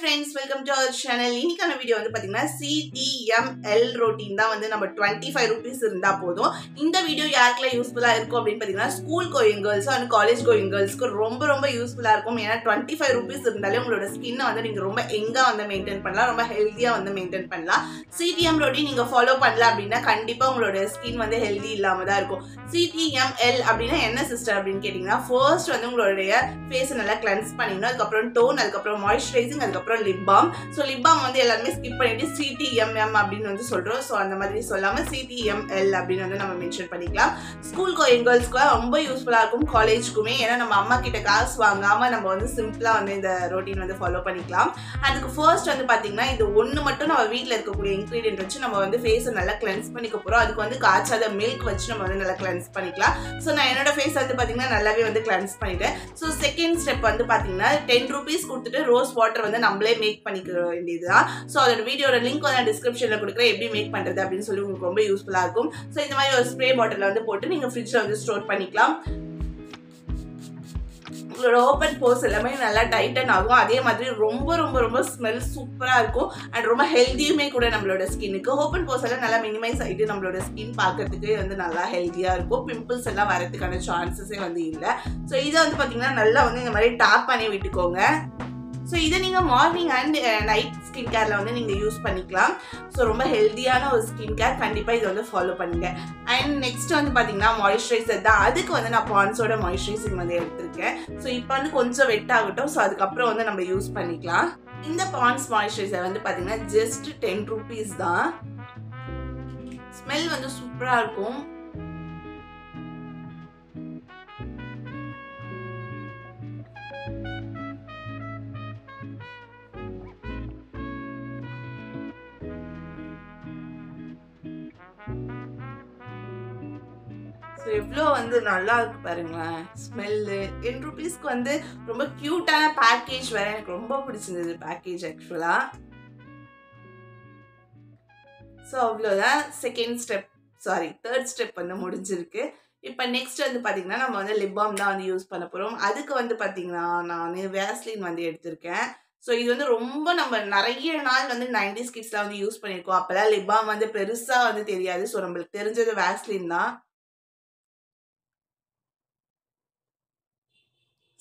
Friends welcome to our channel இன்னைக்கான video வந்து பார்த்தீங்கன்னா சிடிஎம்எல் ரொட்டீன் தான் வந்து நம்ம டுவெண்ட்டி ஃபைவ் ருபீஸ் இருந்தால் போதும். இந்த வீடியோ யாருக்கெல்லாம் யூஸ்ஃபுல்லாக இருக்கும் அப்படின்னு பார்த்தீங்கன்னா ஸ்கூல் கோயிங் கேர்ள்ஸும் அண்ட் காலேஜ் கோயிங் கேர்ள்ஸ்க்கு ரொம்ப ரொம்ப யூஸ்ஃபுல்லாக இருக்கும். ஏன்னா டுவெண்ட்டி ஃபைவ் ருபீஸ் இருந்தாலே உங்களோட ஸ்கின்னை வந்து நீங்கள் ரொம்ப எங்காக வந்து மெயின்டைன் பண்ணலாம். ரொம்ப ஹெல்த்தியாக வந்து மெயின்டைன் பண்ணலாம். சிடிஎம் ரொட்டீன் நீங்கள் ஃபாலோ பண்ணல அப்படின்னா கண்டிப்பாக உங்களோட ஸ்கின் வந்து ஹெல்தி இல்லாமல் தான் இருக்கும். சிடிஎம்எல் அப்படின்னா என்ன சிஸ்டர் அப்படின்னு கேட்டிங்கன்னா ஃபர்ஸ்ட் வந்து உங்களுடைய ஃபேஸை நல்லா கிளென்ஸ் பண்ணிடணும் அதுக்கப்புறம் டோன் அதுக்கப்புறம் மாய்ஸ்சரைசிங் அதுக்கப்புறம் lip balm so lip balm வந்து எல்லாருமே ஸ்கிப் பண்ணிட்டு சிடிஎம்எம் அப்படின்னு வந்து சொல்கிறோம் ஸோ அந்த மாதிரி சொல்லாமல் சிடிஎம்எல் அப்படின்னு வந்து நம்ம மென்ஷன் பண்ணிக்கலாம். ஸ்கூலுக்கு கோயிங் கேர்ள்ஸ்க்கு ரொம்ப யூஸ்ஃபுல்லாக இருக்கும் காலேஜ்க்குமே ஏன்னா நம்ம அம்மா கிட்ட காசு வாங்காமல் நம்ம வந்து சிம்பிளாக வந்து இந்த ரொட்டீன் வந்து ஃபாலோ பண்ணிக்கலாம். அதுக்கு ஃபர்ஸ்ட் வந்து பார்த்தீங்கன்னா இது ஒன்று மட்டும் நம்ம வீட்டில் இருக்கக்கூடிய இன்க்ரீடியன்ட் வச்சு நம்ம வந்து ஃபேஸை நல்லா கிளென்ஸ் பண்ணிக்க போகிறோம் அதுக்கு வந்து காய்ச்சாத மில்க் வச்சு நம்ம வந்து நல்லா கிளென்ஸ் பண்ணிக்கலாம். ஸோ நான் என்னோட ஃபேஸ் வந்து பார்த்தீங்கன்னா நல்லாவே வந்து கிளென்ஸ் பண்ணிட்டேன். ஸோ செகண்ட் ஸ்டெப் வந்து பார்த்தீங்கன்னா டென் ருபீஸ் கொடுத்துட்டு ரோஸ் வாட்டர் வந்து நம்மளே மேக் பண்ணிக்க வேண்டியது தான் ஸோ அதோட வீடியோட லிங்க் வந்து நான் டிஸ்கிரிப்ஷனில் கொடுக்குறேன். எப்படி மேக் பண்ணுறது அப்படின்னு சொல்லி உங்களுக்கு ரொம்ப யூஸ்ஃபுல்லாக இருக்கும். ஸோ இந்த மாதிரி ஒரு ஸ்ப்ரே பாட்டிலில் வந்து போட்டு நீங்கள் ஃப்ரிட்ஜில் வந்து ஸ்டோர் பண்ணிக்கலாம். உங்களோட ஓப்பன் போர்ஸ் எல்லாமே நல்லா டைட்டன் ஆகும். அதே மாதிரி ரொம்ப ரொம்ப ரொம்ப ஸ்மெல் சூப்பராக இருக்கும். அண்ட் ரொம்ப ஹெல்த்தியுமே கூட நம்மளோட ஸ்கின்னுக்கு ஓப்பன் போர்ஸ் எல்லாம் நல்லா மினிமைஸ் ஆகிட்டு நம்மளோட ஸ்கின் பார்க்கறதுக்கு வந்து நல்லா ஹெல்த்தியாக இருக்கும். பிம்பிள்ஸ் எல்லாம் வரதுக்கான சான்சஸே வந்து இல்லை. ஸோ இதை வந்து பார்த்தீங்கன்னா நல்லா வந்து இந்த மாதிரி டாப் பண்ணி விட்டுக்கோங்க. ஸோ இதை நீங்கள் மார்னிங் அண்ட் நைட் ஸ்கின் கேரில் வந்து நீங்கள் யூஸ் பண்ணிக்கலாம். ஸோ ரொம்ப ஹெல்த்தியான ஒரு ஸ்கின் கேர் கண்டிப்பாக இதை வந்து ஃபாலோ பண்ணுங்கள் அண்ட் நெக்ஸ்ட் வந்து பார்த்தீங்கன்னா மாய்ஸ்சரைசர் தான். அதுக்கு வந்து நான் பான்ஸோட மாய்ஸ்சரைசிங் வந்து எடுத்திருக்கேன். ஸோ இப்போ வந்து கொஞ்சம் வெட் ஆகட்டும். ஸோ அதுக்கப்புறம் வந்து நம்ம யூஸ் பண்ணிக்கலாம். இந்த பான்ஸ் மாய்ஸ்சரைசர் வந்து பார்த்தீங்கன்னா ஜஸ்ட் டென் ருபீஸ் தான். ஸ்மெல் வந்து சூப்பராக இருக்கும். ஸோ எவ்வளோ வந்து நல்லா இருக்கு பாருங்களேன். ஸ்மெல்லு டென் ருபீஸ்க்கு வந்து ரொம்ப க்யூட்டான பேக்கேஜ் வேறு எனக்கு ரொம்ப பிடிச்சிருந்தது பேக்கேஜ் ஆக்சுவலாக ஸோ அவ்வளோதான் second step sorry third step வந்து முடிஞ்சிருக்கு. இப்போ நெக்ஸ்ட் வந்து பார்த்தீங்கன்னா நம்ம வந்து லிப் பாம் தான் வந்து யூஸ் பண்ண போகிறோம் அதுக்கு வந்து பார்த்தீங்கன்னா நான் வேஸ்லின் வந்து எடுத்திருக்கேன். ஸோ இது வந்து ரொம்ப நம்ம நிறைய நாள் வந்து நைன்டிஸ் கிட்ஸ்லாம் வந்து யூஸ் பண்ணியிருக்கோம் அப்போல்லாம் லிப் பாம் வந்து பெருசாக வந்து தெரியாது. ஸோ நம்மளுக்கு தெரிஞ்சது வேஸ்லின் தான்.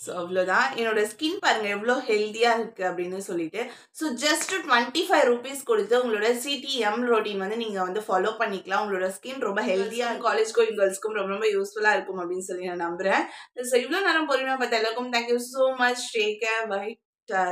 ஸோ அவ்வளோதான். என்னோட ஸ்கின் பாருங்கள் எவ்வளோ ஹெல்த்தியாக இருக்குது அப்படின்னு சொல்லிட்டு. So just twenty five rupees கொடுத்து உங்களோட சிடிஎம் ரொட்டீன் வந்து நீங்கள் வந்து ஃபாலோ பண்ணிக்கலாம். உங்களோட ஸ்கின் ரொம்ப ஹெல்த்தியாக காலேஜ் கோயிங் கேர்ள்ஸ்க்கும் ரொம்ப ரொம்ப யூஸ்ஃபுல்லாக இருக்கும் அப்படின்னு சொல்லி நான் நம்புகிறேன் ஸோ இவ்வளோ நேரம் பொறுமையாக பார்த்த எல்லாருக்கும் thank you so much take care bye டா